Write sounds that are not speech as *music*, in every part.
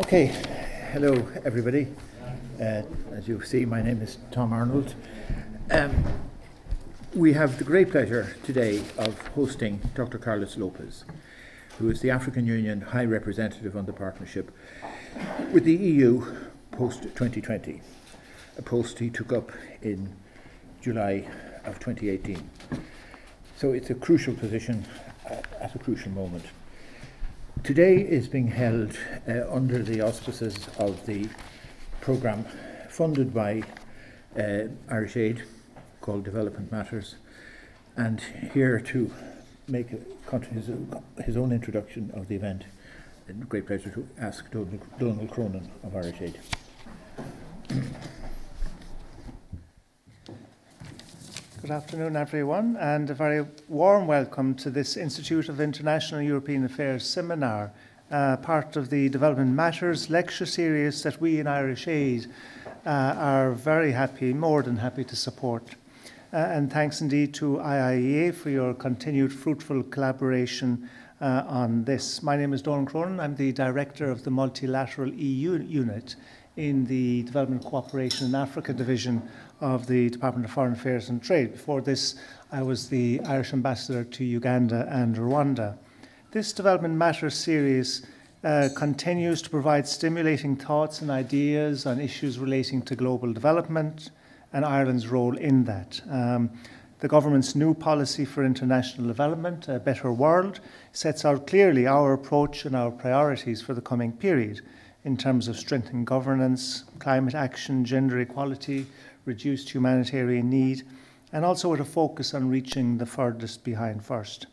Okay, hello everybody. Uh, as you see, my name is Tom Arnold. Um, we have the great pleasure today of hosting Dr. Carlos Lopes, who is the African Union High Representative on the partnership with the EU post 2020, a post he took up in July of 2018. So it's a crucial position at a crucial moment. Today is being held uh, under the auspices of the programme funded by uh, Irish Aid called Development Matters. And here to make a, his, his own introduction of the event, a great pleasure to ask Dónal Cronin of Irish Aid. Good afternoon, everyone, and a very warm welcome to this Institute of International European Affairs seminar, uh, part of the Development Matters lecture series that we in Irish Aid uh, are very happy, more than happy to support. Uh, and thanks indeed to IIEA for your continued fruitful collaboration uh, on this. My name is Don Cronin. I'm the director of the Multilateral EU unit in the Development Cooperation in Africa division of the Department of Foreign Affairs and Trade. Before this, I was the Irish ambassador to Uganda and Rwanda. This Development Matters series uh, continues to provide stimulating thoughts and ideas on issues relating to global development and Ireland's role in that. Um, the government's new policy for international development, A Better World, sets out clearly our approach and our priorities for the coming period in terms of strengthening governance, climate action, gender equality, reduced humanitarian need, and also with a focus on reaching the furthest behind first.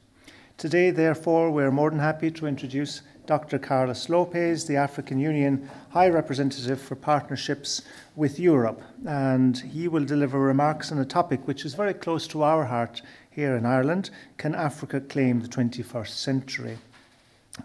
Today, therefore, we're more than happy to introduce Dr. Carlos Lopes, the African Union High Representative for Partnerships with Europe, and he will deliver remarks on a topic which is very close to our heart here in Ireland Can Africa claim the 21st century?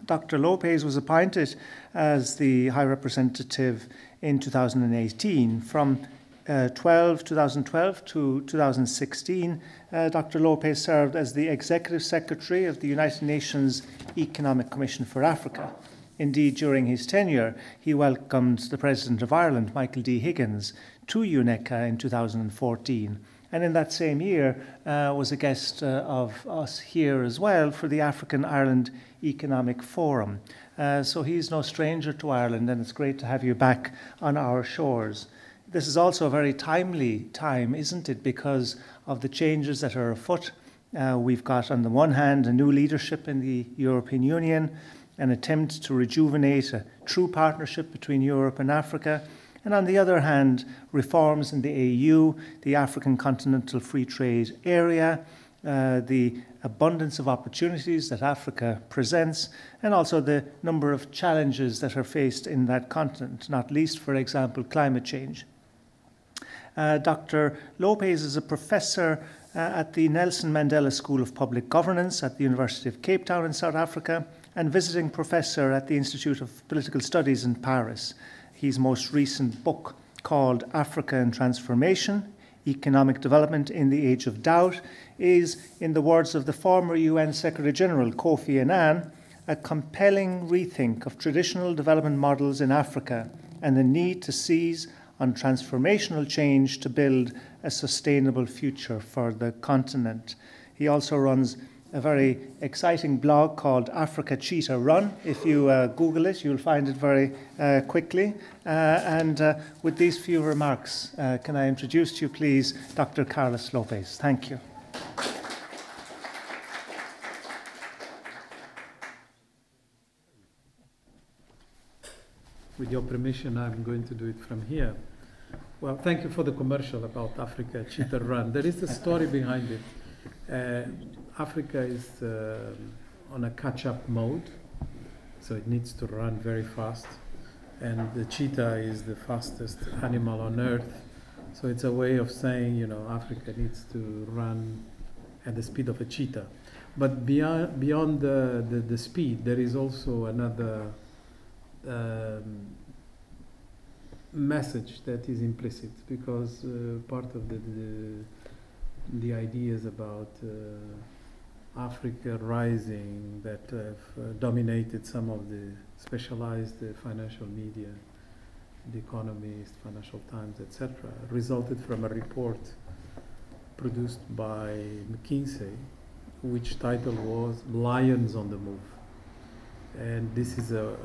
Dr. Lopes was appointed as the High Representative in 2018 from uh, 12, 2012 to 2016, uh, Dr. Lopes served as the Executive Secretary of the United Nations Economic Commission for Africa. Indeed, during his tenure, he welcomed the President of Ireland, Michael D. Higgins, to UNECA in 2014. And in that same year, uh, was a guest uh, of us here as well for the African Ireland Economic Forum. Uh, so he's no stranger to Ireland, and it's great to have you back on our shores this is also a very timely time, isn't it? Because of the changes that are afoot. Uh, we've got, on the one hand, a new leadership in the European Union, an attempt to rejuvenate a true partnership between Europe and Africa, and on the other hand, reforms in the AU, the African Continental Free Trade Area, uh, the abundance of opportunities that Africa presents, and also the number of challenges that are faced in that continent, not least, for example, climate change. Uh, Dr. Lopes is a professor uh, at the Nelson Mandela School of Public Governance at the University of Cape Town in South Africa and visiting professor at the Institute of Political Studies in Paris. His most recent book, called Africa in Transformation Economic Development in the Age of Doubt, is, in the words of the former UN Secretary General Kofi Annan, a compelling rethink of traditional development models in Africa and the need to seize on transformational change to build a sustainable future for the continent. He also runs a very exciting blog called Africa Cheetah Run. If you uh, Google it, you'll find it very uh, quickly. Uh, and uh, with these few remarks, uh, can I introduce to you, please, Dr. Carlos Lopes? Thank you. With your permission, I'm going to do it from here. Well, thank you for the commercial about Africa Cheetah Run. There is a story behind it. Africa is uh, on a catch-up mode, so it needs to run very fast. And the cheetah is the fastest animal on earth. So it's a way of saying, you know, Africa needs to run at the speed of a cheetah. But beyond, beyond the, the, the speed, there is also another um, message that is implicit because uh, part of the, the, the ideas about uh, Africa rising that have uh, dominated some of the specialized uh, financial media, The Economist, Financial Times, etc., resulted from a report produced by McKinsey, which title was Lions on the Move. And this is a,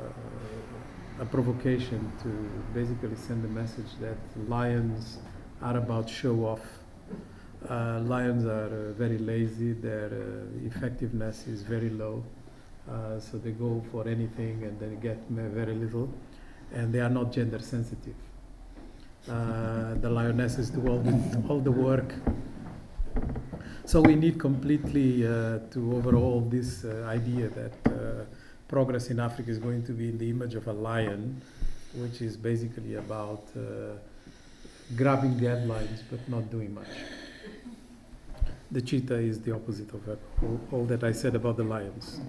a provocation to basically send a message that lions are about show off. Uh, lions are uh, very lazy, their uh, effectiveness is very low, uh, so they go for anything and they get very little, and they are not gender sensitive. The lionesses do all the, all the work. So we need completely to overhaul this idea that progress in Africa is going to be in the image of a lion, which is basically about uh, grabbing the headlines but not doing much. The cheetah is the opposite of all, all that I said about the lions.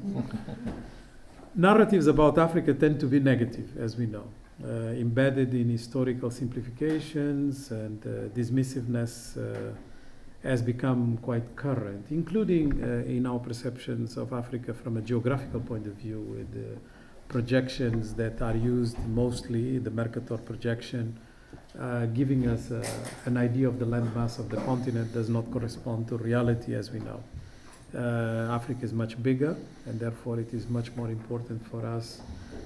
*laughs* Narratives about Africa tend to be negative, as we know, uh, embedded in historical simplifications and uh, dismissiveness uh, has become quite current, including uh, in our perceptions of Africa from a geographical point of view, with the projections that are used mostly, the Mercator projection, uh, giving us uh, an idea of the landmass of the continent does not correspond to reality as we know. Uh, Africa is much bigger, and therefore it is much more important for us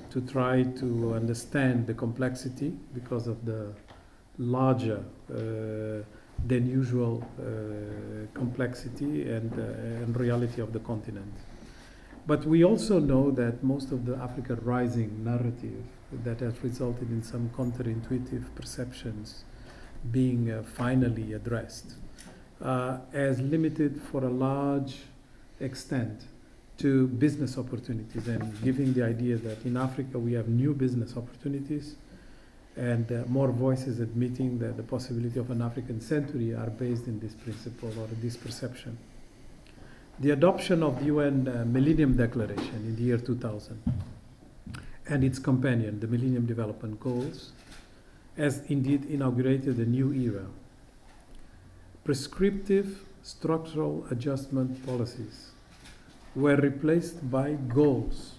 to try to understand the complexity because of the larger uh, than usual uh, complexity and, uh, and reality of the continent. But we also know that most of the Africa rising narrative that has resulted in some counterintuitive perceptions being uh, finally addressed uh, as limited for a large extent to business opportunities and giving the idea that in Africa we have new business opportunities and uh, more voices admitting that the possibility of an African century are based in this principle or this perception. The adoption of the UN uh, Millennium Declaration in the year 2000 and its companion, the Millennium Development Goals, has indeed inaugurated a new era. Prescriptive structural adjustment policies were replaced by goals,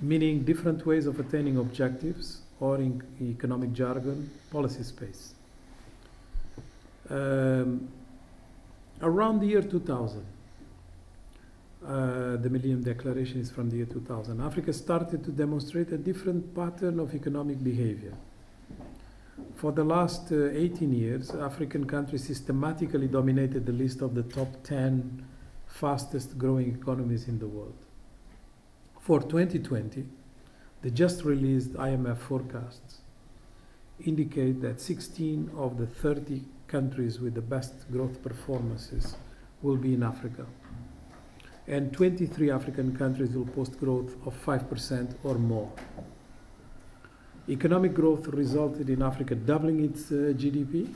meaning different ways of attaining objectives or in economic jargon, policy space. Um, around the year 2000, uh, the Millennium Declaration is from the year 2000, Africa started to demonstrate a different pattern of economic behavior. For the last uh, 18 years, African countries systematically dominated the list of the top 10 fastest growing economies in the world. For 2020, the just released IMF forecasts indicate that 16 of the 30 countries with the best growth performances will be in Africa. And 23 African countries will post growth of 5% or more. Economic growth resulted in Africa doubling its uh, GDP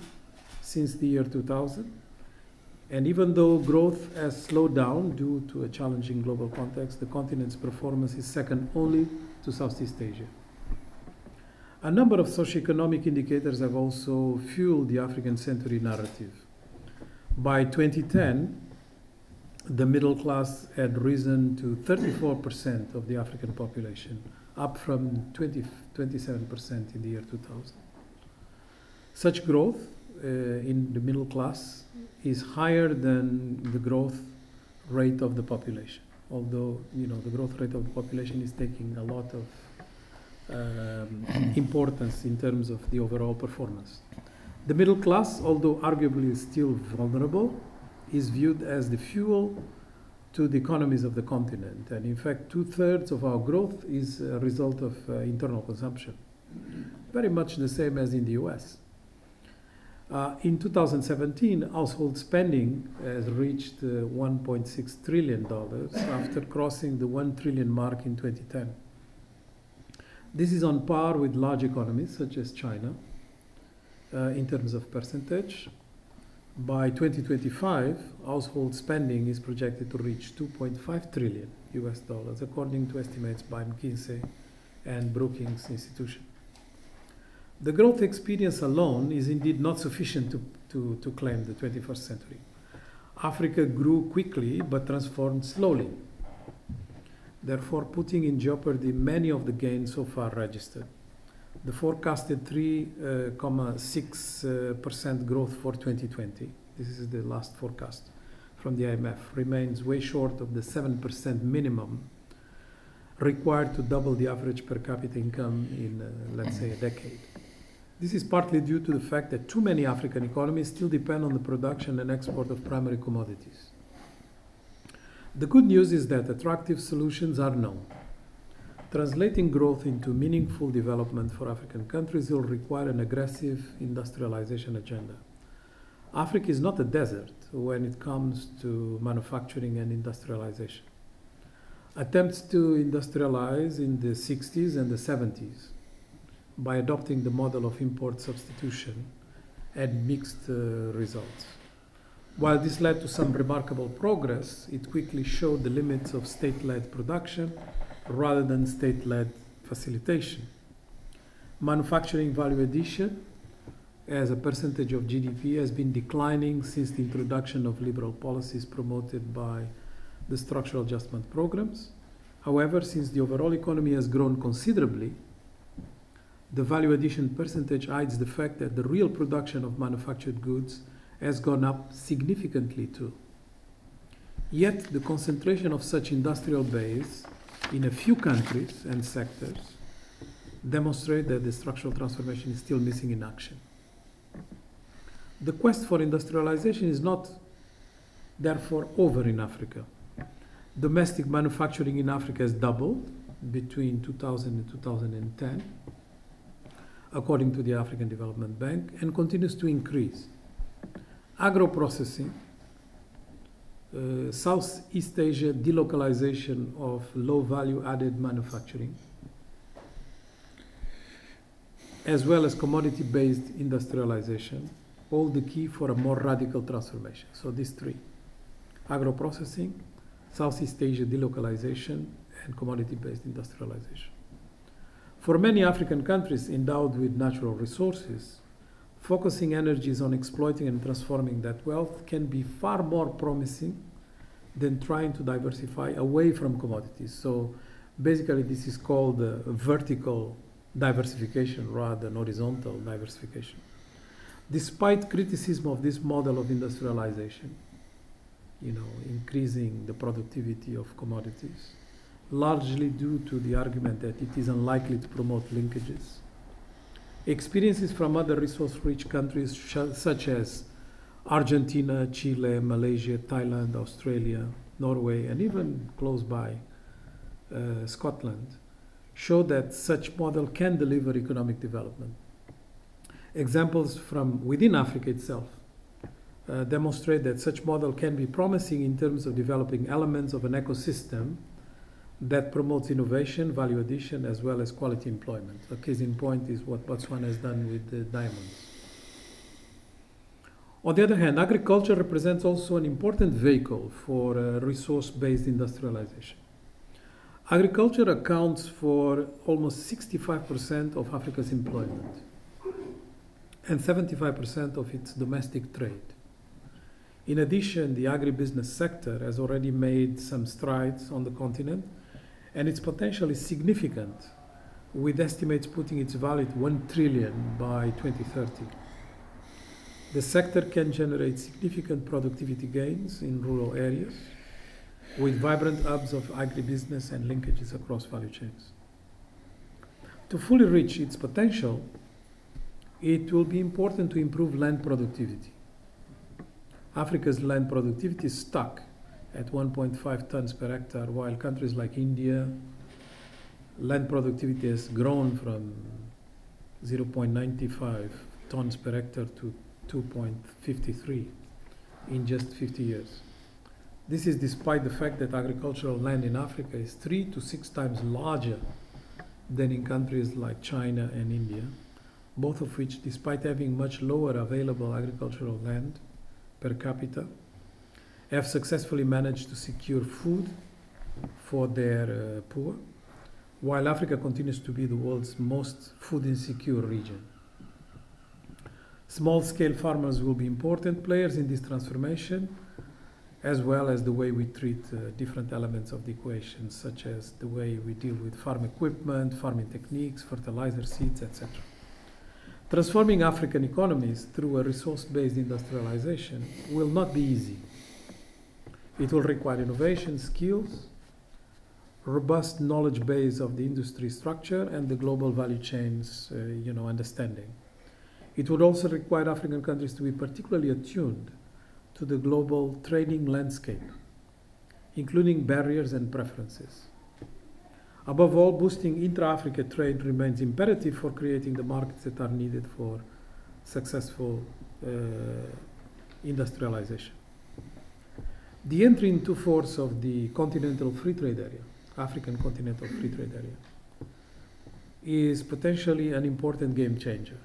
since the year 2000. And even though growth has slowed down due to a challenging global context, the continent's performance is second only to Southeast Asia. A number of socioeconomic indicators have also fueled the African century narrative. By 2010, the middle class had risen to 34% of the African population, up from 20, 27% in the year 2000. Such growth uh, in the middle class is higher than the growth rate of the population although you know the growth rate of the population is taking a lot of um, *coughs* importance in terms of the overall performance. The middle class, although arguably still vulnerable, is viewed as the fuel to the economies of the continent. And in fact, two thirds of our growth is a result of uh, internal consumption. Very much the same as in the US. Uh, in 2017, household spending has reached uh, 1.6 trillion dollars after crossing the 1 trillion mark in 2010. This is on par with large economies such as China uh, in terms of percentage. By 2025, household spending is projected to reach 2.5 trillion US dollars, according to estimates by McKinsey and Brookings Institution. The growth experience alone is indeed not sufficient to, to, to claim the 21st century. Africa grew quickly but transformed slowly. therefore putting in jeopardy many of the gains so far registered. The forecasted 3.6% growth for 2020, this is the last forecast from the IMF, remains way short of the 7% minimum required to double the average per capita income in, uh, let's say, a decade. This is partly due to the fact that too many African economies still depend on the production and export of primary commodities. The good news is that attractive solutions are known. Translating growth into meaningful development for African countries will require an aggressive industrialization agenda. Africa is not a desert when it comes to manufacturing and industrialization. Attempts to industrialize in the 60s and the 70s by adopting the model of import substitution had mixed uh, results. While this led to some remarkable progress, it quickly showed the limits of state led production rather than state led facilitation. Manufacturing value addition as a percentage of GDP has been declining since the introduction of liberal policies promoted by the structural adjustment programs. However, since the overall economy has grown considerably, the value addition percentage hides the fact that the real production of manufactured goods has gone up significantly too. Yet, the concentration of such industrial base in a few countries and sectors demonstrate that the structural transformation is still missing in action. The quest for industrialization is not therefore over in Africa. Domestic manufacturing in Africa has doubled between 2000 and 2010, according to the African Development Bank, and continues to increase. Agro-processing, uh, Southeast Asia delocalization of low value added manufacturing, as well as commodity based industrialization, all the key for a more radical transformation. So, these three agro processing, Southeast Asia delocalization, and commodity based industrialization. For many African countries endowed with natural resources, focusing energies on exploiting and transforming that wealth can be far more promising than trying to diversify away from commodities. So basically, this is called uh, vertical diversification rather than horizontal diversification. Despite criticism of this model of industrialization, you know, increasing the productivity of commodities, largely due to the argument that it is unlikely to promote linkages. Experiences from other resource-rich countries such as Argentina, Chile, Malaysia, Thailand, Australia, Norway, and even close by uh, Scotland show that such model can deliver economic development. Examples from within Africa itself uh, demonstrate that such model can be promising in terms of developing elements of an ecosystem that promotes innovation, value addition, as well as quality employment. A case in point is what Botswana has done with the diamonds. On the other hand, agriculture represents also an important vehicle for uh, resource-based industrialization. Agriculture accounts for almost 65% of Africa's employment and 75% of its domestic trade. In addition, the agribusiness sector has already made some strides on the continent, and its potential is significant, with estimates putting its value at 1 trillion by 2030. The sector can generate significant productivity gains in rural areas, with vibrant hubs of agribusiness and linkages across value chains. To fully reach its potential, it will be important to improve land productivity. Africa's land productivity is stuck at 1.5 tons per hectare, while countries like India, land productivity has grown from 0.95 tons per hectare to 2.53 in just 50 years. This is despite the fact that agricultural land in Africa is three to six times larger than in countries like China and India, both of which, despite having much lower available agricultural land per capita, have successfully managed to secure food for their uh, poor, while Africa continues to be the world's most food insecure region. Small scale farmers will be important players in this transformation as well as the way we treat uh, different elements of the equation, such as the way we deal with farm equipment, farming techniques, fertilizer seeds, etc. Transforming African economies through a resource based industrialization will not be easy. It will require innovation, skills, robust knowledge base of the industry structure, and the global value chains uh, you know, understanding. It would also require African countries to be particularly attuned to the global trading landscape, including barriers and preferences. Above all, boosting intra-Africa trade remains imperative for creating the markets that are needed for successful uh, industrialization. The entry into force of the continental free trade area, African continental free trade area, is potentially an important game changer.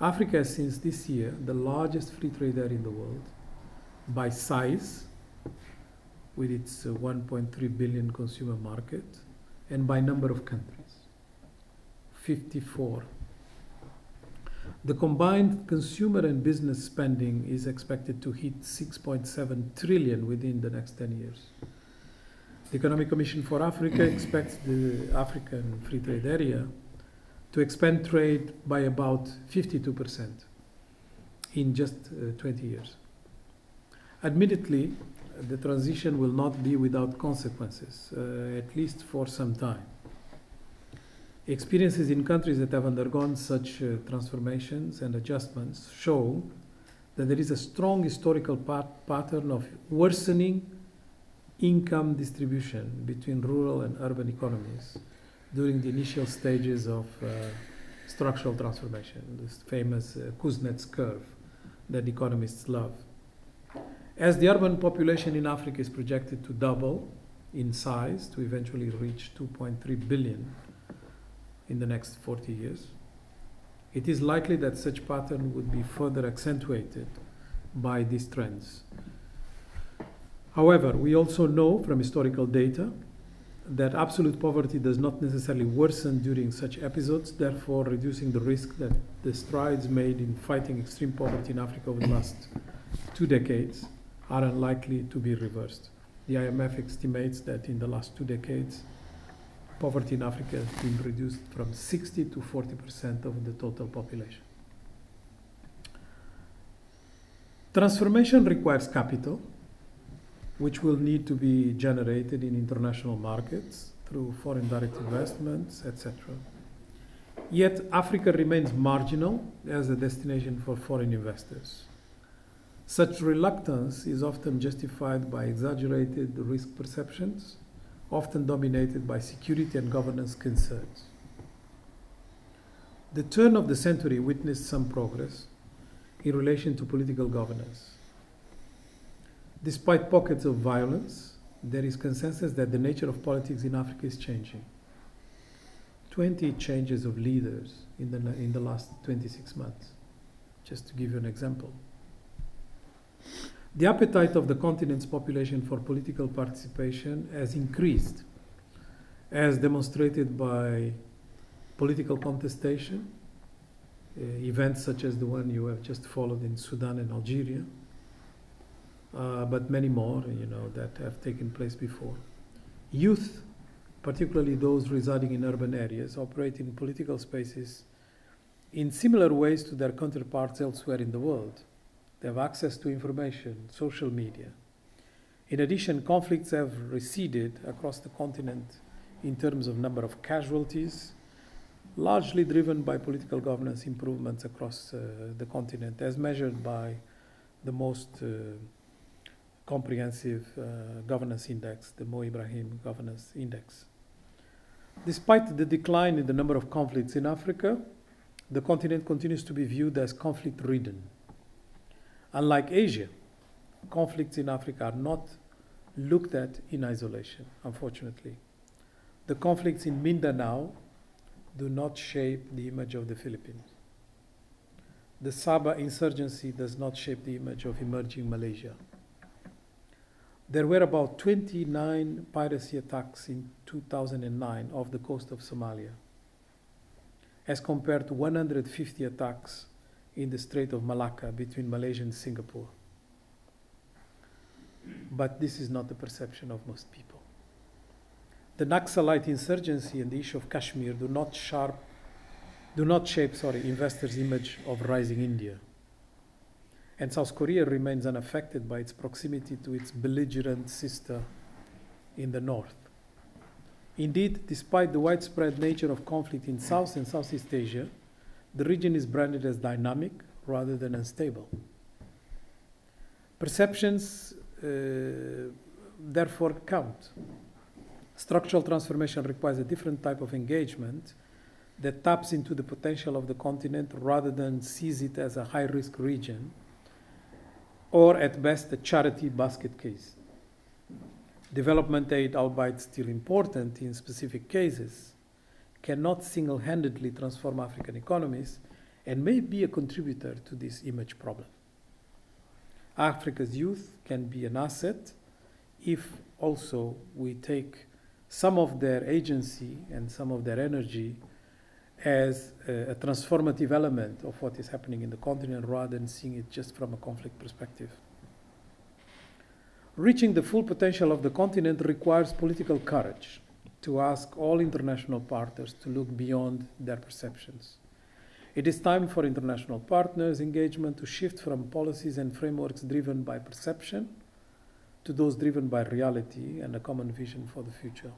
Africa is since this year the largest free trade area in the world by size, with its uh, 1.3 billion consumer market, and by number of countries 54. The combined consumer and business spending is expected to hit 6.7 trillion within the next 10 years. The Economic Commission for Africa *coughs* expects the African Free Trade Area to expand trade by about 52% in just uh, 20 years. Admittedly, the transition will not be without consequences, uh, at least for some time. Experiences in countries that have undergone such uh, transformations and adjustments show that there is a strong historical pat- pattern of worsening income distribution between rural and urban economies during the initial stages of uh, structural transformation, this famous uh, Kuznets curve that economists love. As the urban population in Africa is projected to double in size to eventually reach 2.3 billion in the next 40 years, it is likely that such pattern would be further accentuated by these trends. However, we also know from historical data that absolute poverty does not necessarily worsen during such episodes, therefore reducing the risk that the strides made in fighting extreme poverty in Africa over the last two decades are unlikely to be reversed. The IMF estimates that in the last two decades, poverty in Africa has been reduced from 60 to 40% of the total population. Transformation requires capital, which will need to be generated in international markets through foreign direct investments, etc. Yet Africa remains marginal as a destination for foreign investors. Such reluctance is often justified by exaggerated risk perceptions, often dominated by security and governance concerns. The turn of the century witnessed some progress in relation to political governance. Despite pockets of violence, there is consensus that the nature of politics in Africa is changing. 20 changes of leaders in the, in the last 26 months, just to give you an example. The appetite of the continent's population for political participation has increased, as demonstrated by political contestation, uh, events such as the one you have just followed in Sudan and Algeria, uh, but many more, you know, that have taken place before. Youth, particularly those residing in urban areas, operate in political spaces in similar ways to their counterparts elsewhere in the world. They have access to information, social media. In addition, conflicts have receded across the continent in terms of number of casualties, largely driven by political governance improvements across uh, the continent, as measured by the most uh, comprehensive uh, governance index, the Mo Ibrahim Governance Index. Despite the decline in the number of conflicts in Africa, the continent continues to be viewed as conflict ridden. Unlike Asia, conflicts in Africa are not looked at in isolation, unfortunately. The conflicts in Mindanao do not shape the image of the Philippines. The Sabah insurgency does not shape the image of emerging Malaysia. There were about 29 piracy attacks in 2009 off the coast of Somalia, as compared to 150 attacks in the Strait of Malacca between Malaysia and Singapore. but this is not the perception of most people. The Naxalite insurgency and the issue of Kashmir do not sharp, do not shape, sorry, investors' image of rising India. And South Korea remains unaffected by its proximity to its belligerent sister in the north. Indeed, despite the widespread nature of conflict in South and Southeast Asia, the region is branded as dynamic rather than unstable. Perceptions, uh, therefore, count. Structural transformation requires a different type of engagement that taps into the potential of the continent rather than sees it as a high risk region or, at best, a charity basket case. Development aid, albeit still important in specific cases, cannot single handedly transform African economies and may be a contributor to this image problem. Africa's youth can be an asset if also we take some of their agency and some of their energy as a, a, transformative element of what is happening in the continent rather than seeing it just from a conflict perspective. Reaching the full potential of the continent requires political courage to ask all international partners to look beyond their perceptions. It is time for international partners' engagement to shift from policies and frameworks driven by perception to those driven by reality and a common vision for the future.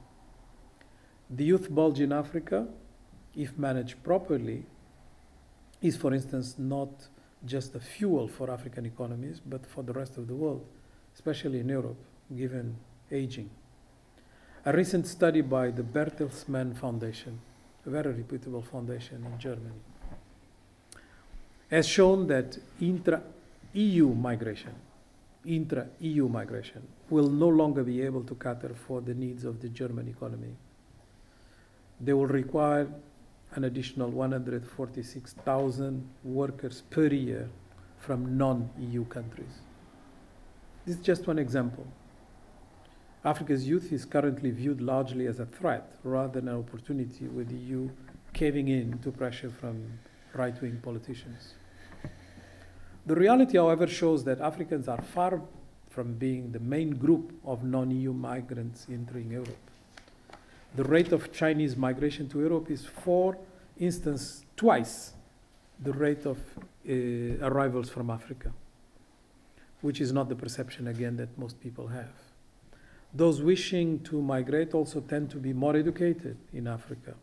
The youth bulge in Africa, if managed properly, is, for instance, not just a fuel for African economies, but for the rest of the world especially in Europe, given aging. A recent study by the Bertelsmann Foundation, a very reputable foundation in Germany, has shown that intra EU migration, intra EU migration, will no longer be able to cater for the needs of the German economy. They will require an additional 146,000 workers per year from non EU countries. This is just one example. Africa's youth is currently viewed largely as a threat rather than an opportunity, with the EU caving in to pressure from right wing politicians. The reality, however, shows that Africans are far from being the main group of non EU migrants entering Europe. The rate of Chinese migration to Europe is, for instance, twice the rate of uh, arrivals from Africa which is not the perception, again, that most people have. Those wishing to migrate also tend to be more educated in Africa.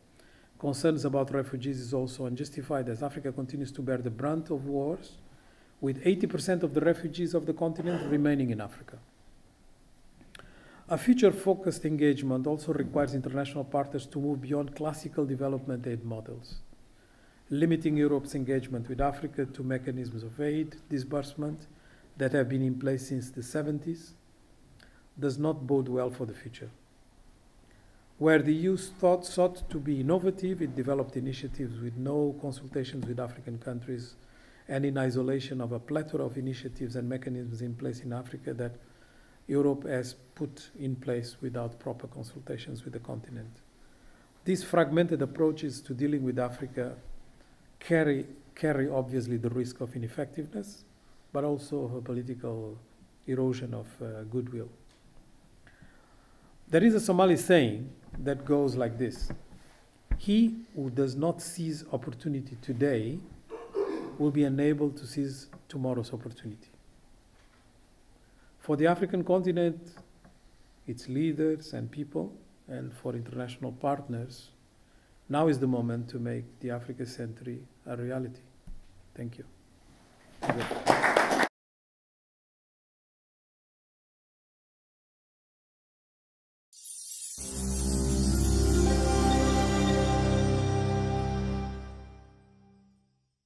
Concerns about refugees is also unjustified as Africa continues to bear the brunt of wars, with 80% of the refugees of the continent remaining in Africa. A future focused engagement also requires international partners to move beyond classical development aid models, limiting Europe's engagement with Africa to mechanisms of aid disbursement that have been in place since the 70s does not bode well for the future. Where the EU thought, sought to be innovative, it developed initiatives with no consultations with African countries and in isolation of a plethora of initiatives and mechanisms in place in Africa that Europe has put in place without proper consultations with the continent. These fragmented approaches to dealing with Africa carry, carry obviously the risk of ineffectiveness but also of a political erosion of uh, goodwill. There is a Somali saying that goes like this He who does not seize opportunity today will be unable to seize tomorrow's opportunity. For the African continent, its leaders and people, and for international partners, now is the moment to make the Africa century a reality. Thank you.